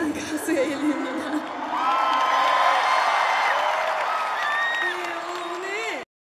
告诉伊林娜。